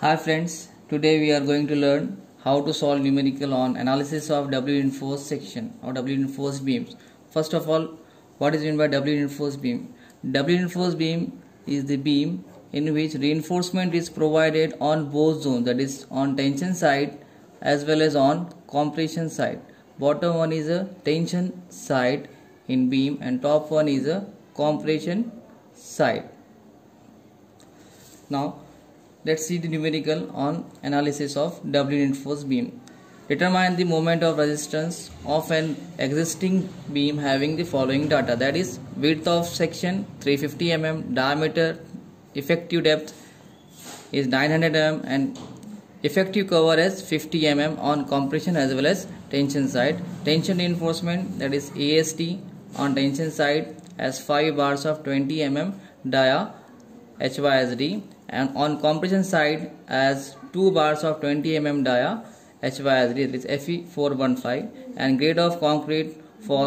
Hi friends, today we are going to learn how to solve numerical on analysis of doubly reinforced section or doubly reinforced beams. First of all, what is meant by doubly reinforced beam? Doubly reinforced beam is the beam in which reinforcement is provided on both zones that is on tension side as well as on compression side. Bottom one is a tension side in beam and top one is a compression side. Now let's see the numerical on analysis of doubly reinforced beam. Determine the moment of resistance of an existing beam having the following data that is width of section 350 mm, diameter, effective depth is 900 mm and effective cover as 50 mm on compression as well as tension side. Tension reinforcement that is AST on tension side as 5 bars of 20 mm dia HYSD and on compression side as 2 bars of 20 mm dia HYSD that is Fe415 and grade of concrete for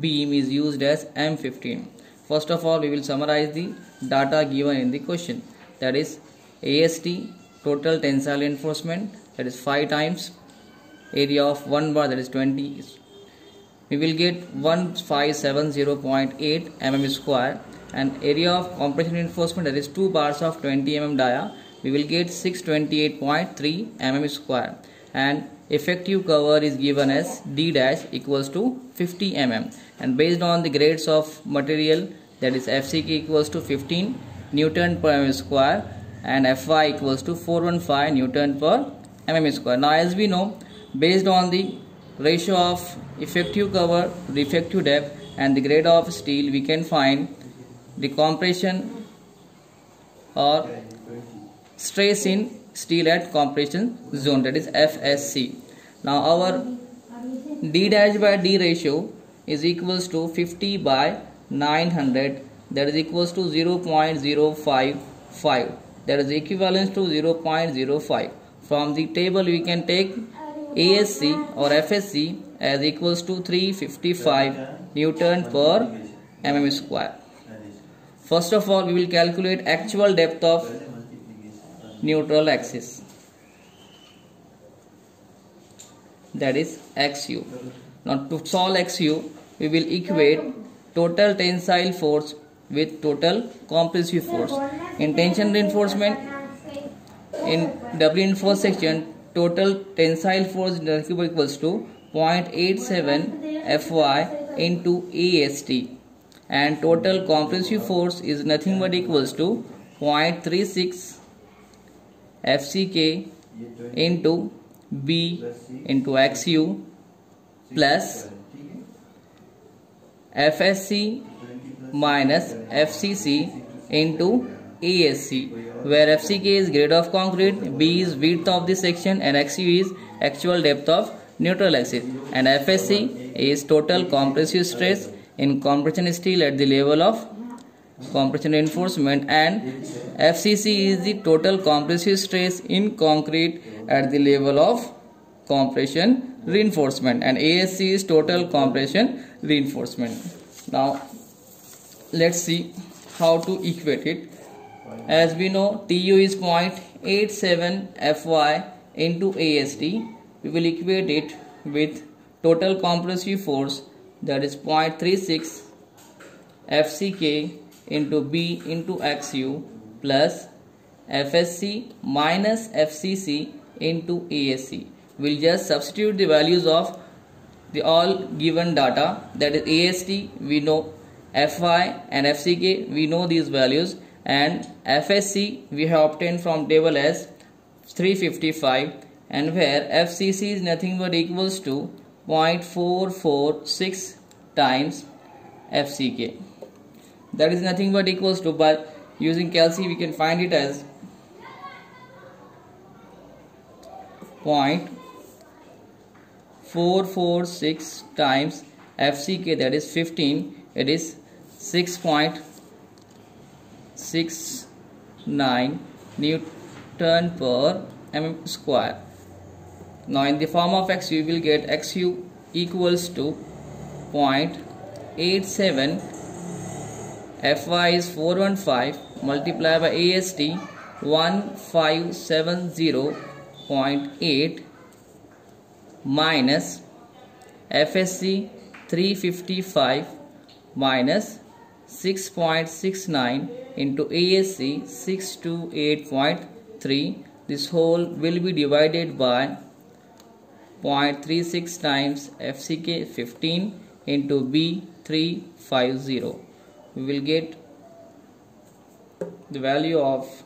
beam is used as M15. First of all we will summarize the data given in the question that is AST total tensile reinforcement that is 5 times area of 1 bar that is 20 we will get 1570.8 mm square. And area of compression reinforcement that is 2 bars of 20 mm dia we will get 628.3 mm square. And effective cover is given as d dash equals to 50 mm and based on the grades of material that is fck equals to 15 newton per mm square and fy equals to 415 newton per mm square. Now as we know based on the ratio of effective cover effective depth and the grade of steel we can find the compression or stress in steel at compression zone that is FSC. Now our D dash by D ratio is equals to 50 by 900 that is equals to 0.055 that is equivalent to 0.05. From the table we can take ASC or FSC as equals to 355 Newton per mm square. First of all, we will calculate actual depth of neutral axis. That is XU. Now to solve XU, we will equate total tensile force with total compressive force. In tension reinforcement, in doubly reinforced section, total tensile force equals to 0.87 Fy into AST and total compressive force is nothing but equals to 0.36 FCK into B into XU plus FSC minus FCC into ASC where FCK is grade of concrete, B is width of the section and XU is actual depth of neutral axis and FSC is total compressive stress in compression steel at the level of compression reinforcement and FCC is the total compressive stress in concrete at the level of compression reinforcement and ASC is total compression reinforcement. Now let's see how to equate it. As we know TU is 0.87 Fy into AST. We will equate it with total compressive force that is 0.36 FCK into B into XU plus FSC minus FCC into ASC. We'll just substitute the values of the all given data that is AST we know FY and FCK we know these values and FSC we have obtained from table as 355 and where FCC is nothing but equals to 0.446 times FCK that is nothing but equals to but using calci we can find it as 0.446 times FCK that is 15 it is 6.69 Newton per mm square now in the form of x we will get xu equals to 0.87 Fy is 415 multiplied by AST 1570.8 minus FSC 355 minus 6.69 into ASC 628.3 this whole will be divided by 0.36 times FCK 15 into B 350 we will get the value of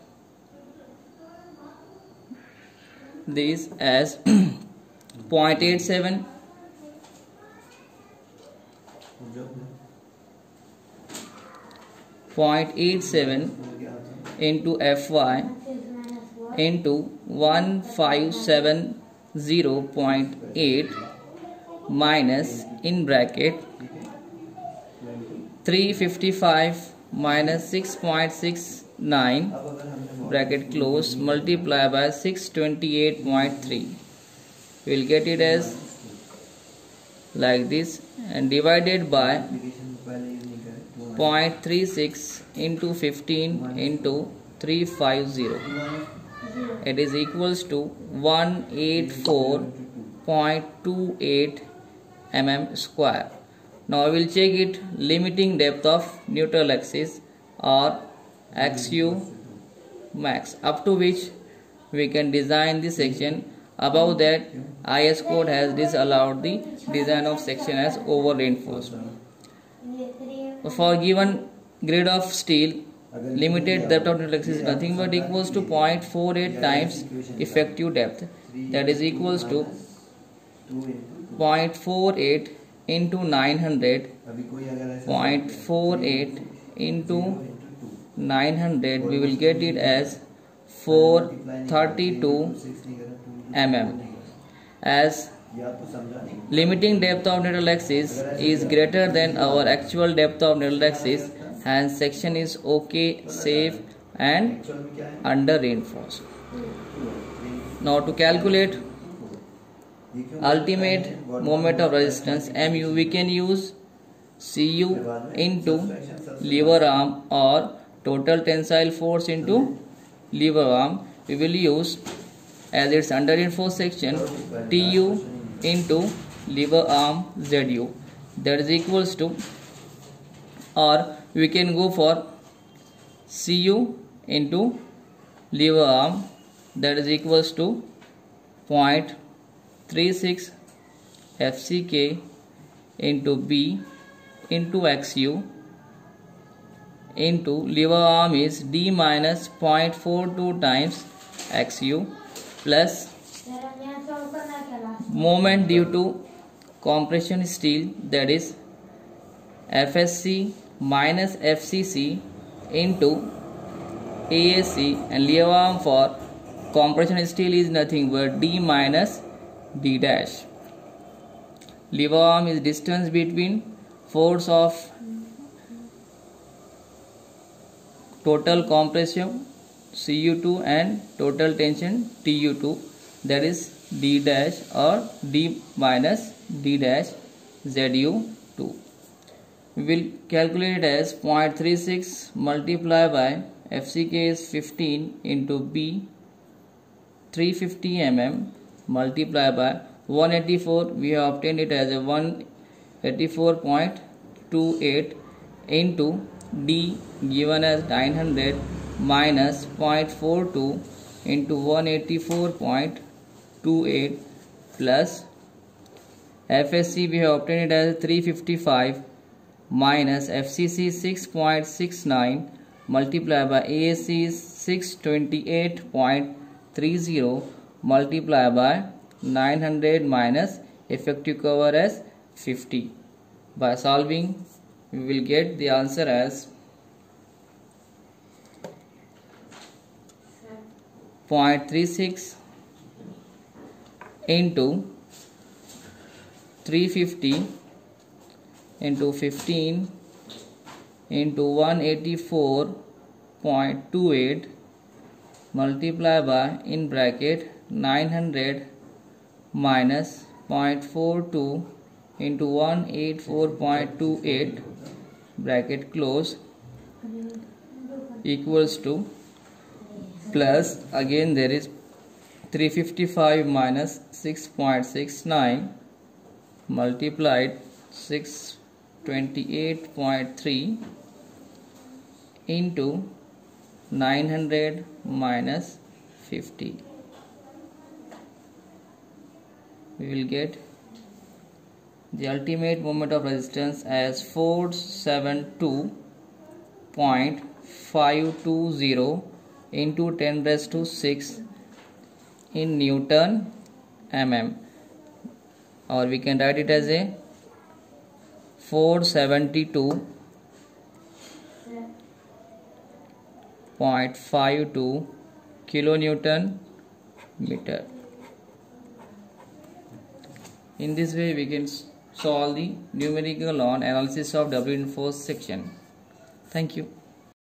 this as 0.87 0.87 into Fy into 1570.8 minus in bracket 355 minus 6.69 bracket close multiply by 628.3 we will get it as like this and divided by 0.36 into 15 into 350 it is equals to 184.28 mm square. Now I will check it. Limiting depth of neutral axis or XU max. Up to which we can design the section. Above that IS code has disallowed the design of section as over reinforced. For given grade of steel limited depth of axis is nothing but equals to 0.48 times effective depth. That is equals to 0.48 into 900 0.48 into 900 we will get it as 432 mm. As limiting depth of neutral axis is greater than our actual depth of neutral axis and section is okay safe and under reinforced. Now to calculate ultimate moment of resistance mu we can use cu into lever arm or total tensile force into lever arm. We will use as its under reinforced section tu into lever arm zu that is equals to or we can go for cu into lever arm. That is equals to point 36 FCK into B into XU into lever arm is D minus 0.42 times XU plus moment due to compression steel that is FSC minus FCC into ASC and lever arm for compression steel is nothing but D minus d dash. Lever arm is distance between force of total compression cu2 and total tension tu2 that is d dash or d minus d dash zu2 we will calculate it as 0.36 multiply by fck is 15 into b 350 mm multiply by 184 we have obtained it as a 184.28 into d given as 900 minus 0.42 into 184.28 plus FSC we have obtained it as 355 minus FCC 6.69 multiplied by is 628.30 multiplied by 900 minus effective cover as 50 by solving we will get the answer as 0.36 into 350 into 15 into 184.28 multiply by in bracket 900 minus 0.42 into 184.28 bracket close equals to plus again there is 355 minus 6.69 multiplied 628.3 into 900 minus 50 we will get the ultimate moment of resistance as 472.520 into 10 raised to 6 in Newton mm. Or we can write it as a 472.52 kilonewton meter. In this way we can solve the numerical on analysis of W in force section. Thank you